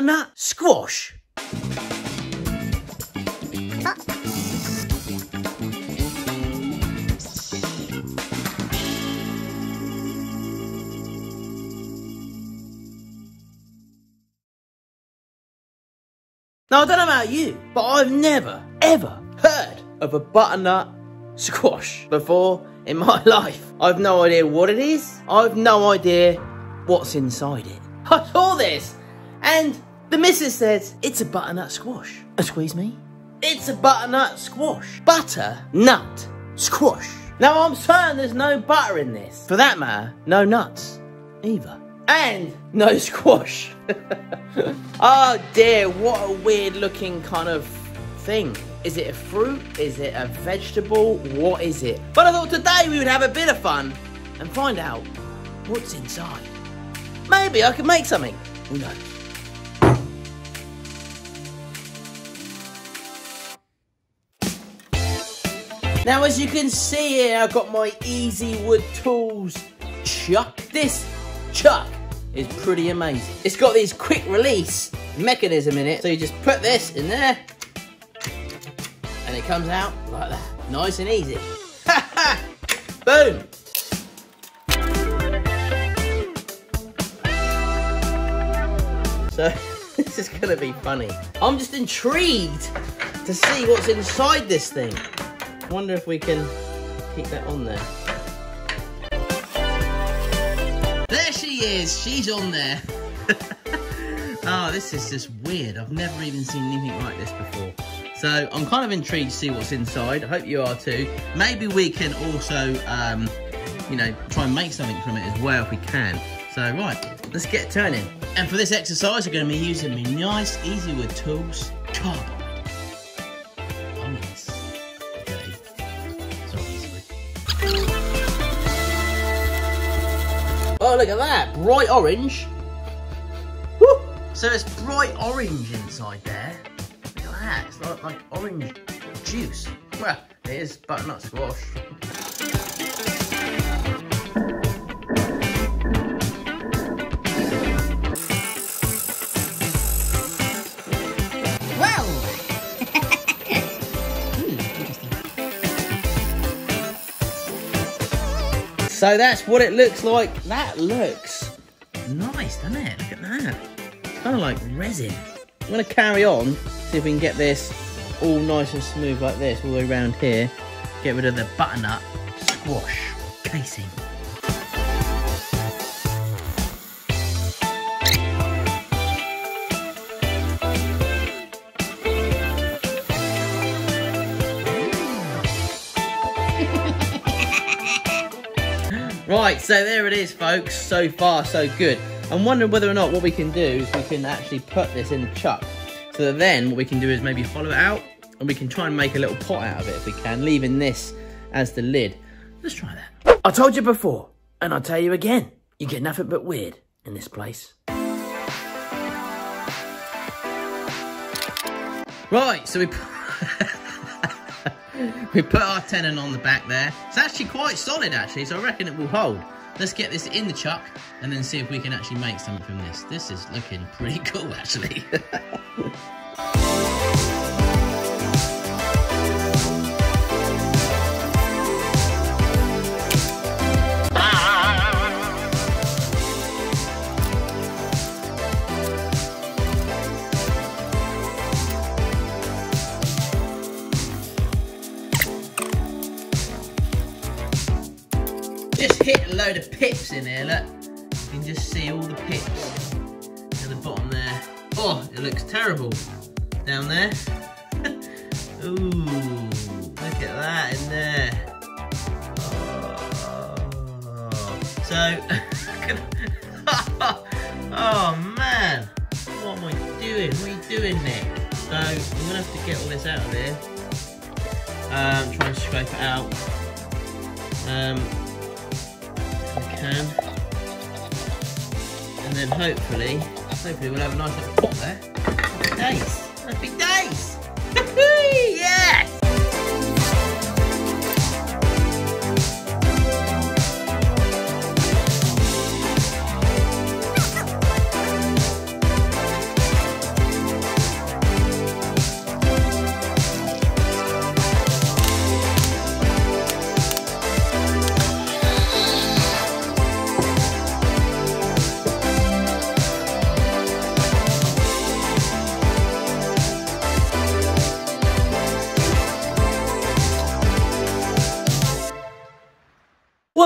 butternut squash. Now, I don't know about you, but I've never, ever heard of a butternut squash before in my life. I've no idea what it is. I've no idea what's inside it. I saw this, and the missus says it's a butternut squash. Squeeze me. It's a butternut squash. Butter nut squash. Now, I'm certain there's no butter in this. For that matter, no nuts either. And no squash. oh dear, what a weird looking kind of thing. Is it a fruit? Is it a vegetable? What is it? But I thought today we would have a bit of fun and find out what's inside. Maybe I could make something. Who knows? Now as you can see here, I've got my Easy Wood Tools chuck. This chuck is pretty amazing. It's got this quick release mechanism in it. So you just put this in there and it comes out like that. Nice and easy. Boom. So this is gonna be funny. I'm just intrigued to see what's inside this thing. Wonder if we can keep that on there. There she is, she's on there. oh, this is just weird. I've never even seen anything like this before. So I'm kind of intrigued to see what's inside. I hope you are too. Maybe we can also, um, you know, try and make something from it as well if we can. So right, let's get turning. And for this exercise, we're going to be using my nice Easy Wood Tools. Look at that. Bright orange. Woo! So it's bright orange inside there. Look at that. It's like, like orange juice. Well, it is butternut squash. So that's what it looks like. That looks nice, doesn't it? Look at that. It's kind of like resin. I'm going to carry on, see if we can get this all nice and smooth like this all the way around here. Get rid of the butternut squash casing. Right, so there it is, folks. So far, so good. I'm wondering whether or not what we can do is we can actually put this in the chuck. So that then what we can do is maybe follow it out and we can try and make a little pot out of it if we can, leaving this as the lid. Let's try that. I told you before, and I'll tell you again, you get nothing but weird in this place. Right, so we we put our tenon on the back there. It's actually quite solid actually, so I reckon it will hold. Let's get this in the chuck and then see if we can actually make something from this. This is looking pretty cool actually. just see all the pips at the bottom there. Oh, it looks terrible down there. Ooh, look at that in there. Oh. So, oh man, what am I doing? What are you doing, Nick? So, I'm gonna have to get all this out of here. Um, try and scrape it out. Um, we can. And then hopefully, hopefully we'll have a nice little pot there. Happy days. Happy days.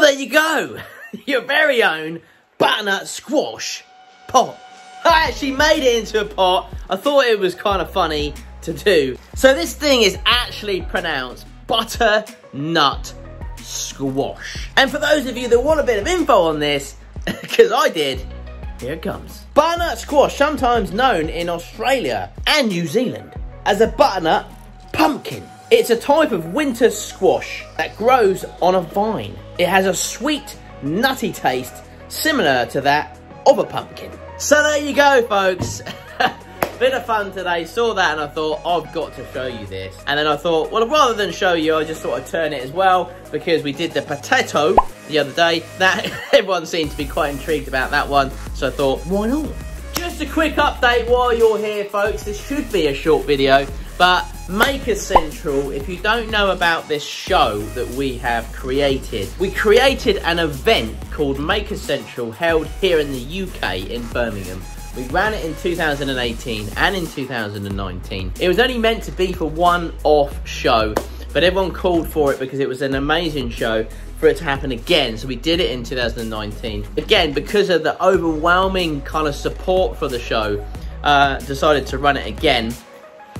yes! there you go. Your very own butternut squash pot. I actually made it into a pot. I thought it was kind of funny to do. So this thing is actually pronounced butternut squash. And for those of you that want a bit of info on this, because I did, here it comes. Butternut squash, sometimes known in Australia and New Zealand as a butternut pumpkin. It's a type of winter squash that grows on a vine. It has a sweet, nutty taste similar to that of a pumpkin. So there you go, folks. Bit of fun today, saw that and I thought, I've got to show you this. And then I thought, well, rather than show you, I just thought I'd turn it as well because we did the potato the other day. That Everyone seemed to be quite intrigued about that one. So I thought, why not? Just a quick update while you're here, folks. This should be a short video, but Maker Central, if you don't know about this show that we have created, we created an event called Maker Central held here in the UK in Birmingham. We ran it in 2018 and in 2019. It was only meant to be for one off show, but everyone called for it because it was an amazing show for it to happen again. So we did it in 2019. Again, because of the overwhelming kind of support for the show, uh, decided to run it again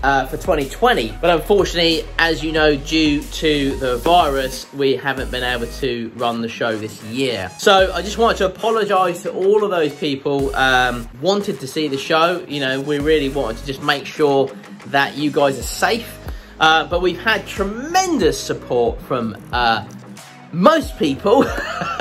uh, for 2020. But unfortunately, as you know, due to the virus, we haven't been able to run the show this year. So I just wanted to apologise to all of those people um, wanted to see the show. You know, we really wanted to just make sure that you guys are safe. Uh, but we've had tremendous support from uh, most people.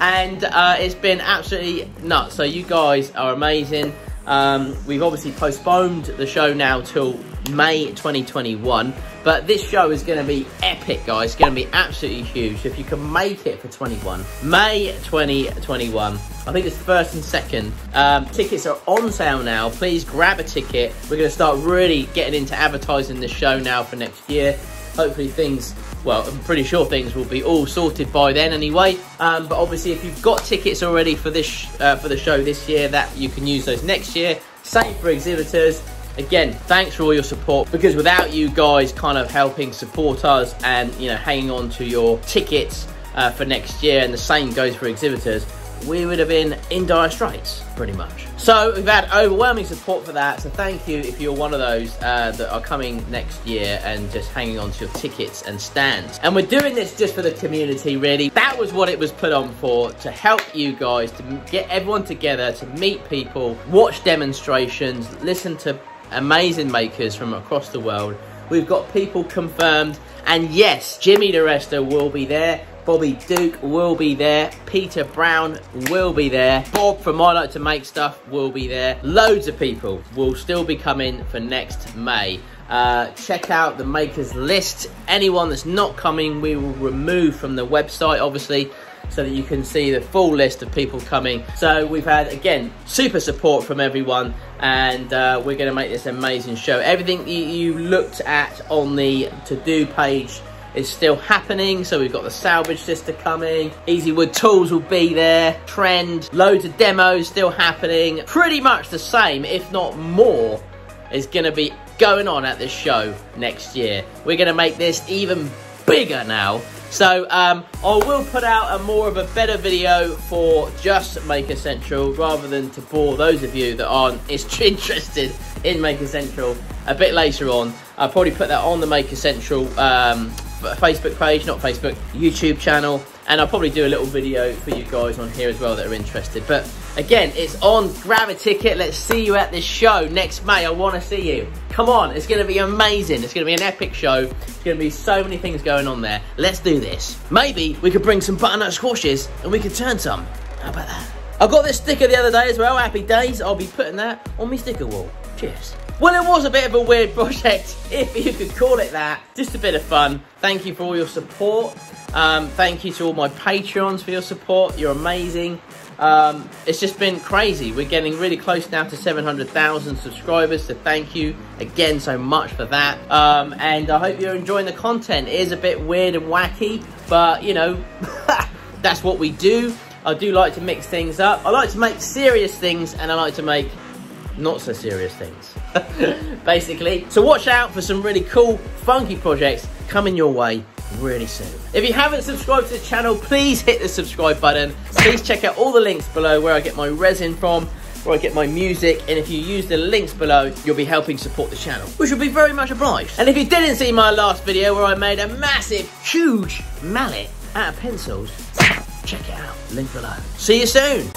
and uh, it's been absolutely nuts. So you guys are amazing. Um, we've obviously postponed the show now till May 2021. But this show is going to be epic, guys. It's going to be absolutely huge. If you can make it for 21, May 2021. I think it's first and second. Um, tickets are on sale now. Please grab a ticket. We're going to start really getting into advertising the show now for next year. Hopefully things well, I'm pretty sure things will be all sorted by then anyway. Um, but obviously, if you've got tickets already for this uh, for the show this year, that you can use those next year. Same for exhibitors. Again, thanks for all your support because without you guys kind of helping support us and you know hanging on to your tickets uh, for next year, and the same goes for exhibitors, we would have been in dire straits, pretty much. So we've had overwhelming support for that, so thank you if you're one of those uh, that are coming next year and just hanging on to your tickets and stands. And we're doing this just for the community, really. That was what it was put on for, to help you guys, to get everyone together, to meet people, watch demonstrations, listen to amazing makers from across the world. We've got people confirmed, and yes, Jimmy DiResta will be there. Bobby Duke will be there. Peter Brown will be there. Bob from I Like to Make Stuff will be there. Loads of people will still be coming for next May. Uh, check out the makers list. Anyone that's not coming, we will remove from the website, obviously so that you can see the full list of people coming. So we've had, again, super support from everyone and uh, we're going to make this amazing show. Everything you looked at on the to-do page is still happening. So we've got the Salvage Sister coming. Easy Wood Tools will be there. Trend, loads of demos still happening. Pretty much the same, if not more, is going to be going on at this show next year. We're going to make this even bigger now so um, I will put out a more of a better video for just Maker Central rather than to bore those of you that aren't interested in Maker Central a bit later on. I'll probably put that on the Maker Central um, Facebook page, not Facebook, YouTube channel. And I'll probably do a little video for you guys on here as well that are interested. But again, it's on. Grab a ticket. Let's see you at this show next May. I want to see you. Come on. It's going to be amazing. It's going to be an epic show. There's going to be so many things going on there. Let's do this. Maybe we could bring some butternut squashes and we could turn some. How about that? I got this sticker the other day as well. Happy days. I'll be putting that on my sticker wall. Cheers. Well, it was a bit of a weird project, if you could call it that. Just a bit of fun. Thank you for all your support. Um, thank you to all my Patreons for your support. You're amazing. Um, it's just been crazy. We're getting really close now to 700,000 subscribers, so thank you again so much for that. Um, and I hope you're enjoying the content. It is a bit weird and wacky, but you know, that's what we do. I do like to mix things up. I like to make serious things, and I like to make not so serious things, basically. So watch out for some really cool, funky projects coming your way really soon. If you haven't subscribed to the channel, please hit the subscribe button. Please check out all the links below where I get my resin from, where I get my music, and if you use the links below, you'll be helping support the channel, which would be very much obliged. And if you didn't see my last video where I made a massive, huge mallet out of pencils, check it out, link below. See you soon.